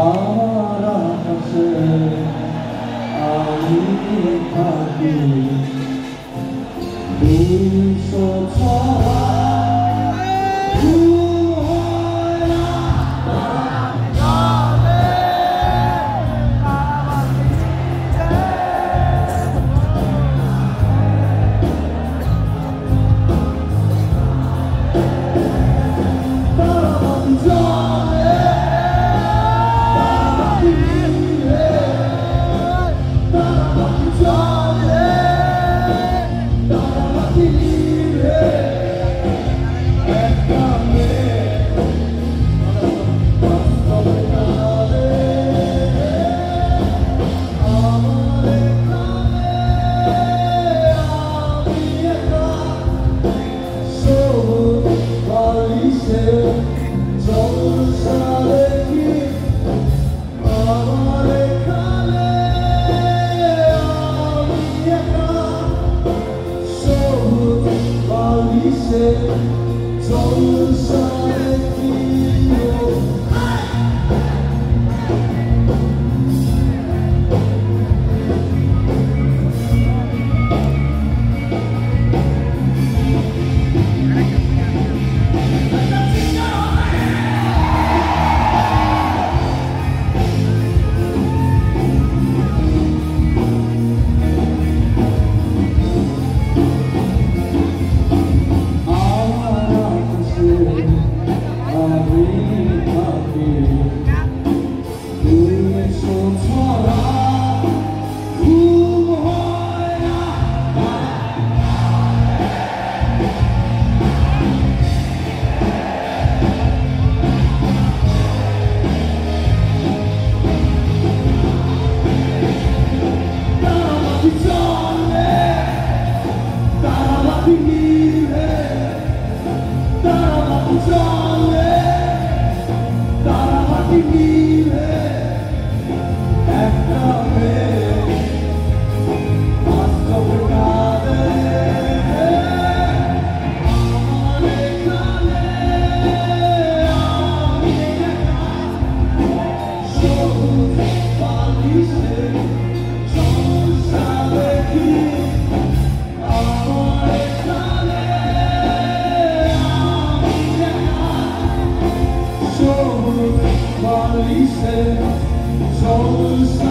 আমার আকাশে আমি থাকি sẽ dõi xa khi Sabe pieces, so